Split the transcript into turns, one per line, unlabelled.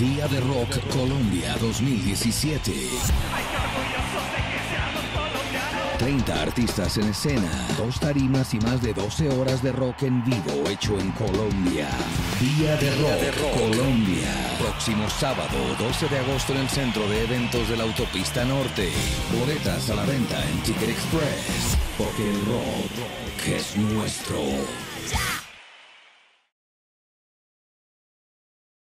Día de Rock Colombia 2017. 30 artistas en escena, dos tarimas y más de 12 horas de rock en vivo hecho en Colombia. Día de Rock, Colombia. Próximo sábado 12 de agosto en el centro de eventos de la autopista norte. Boletas a la venta en Ticket Express. Porque el rock es nuestro.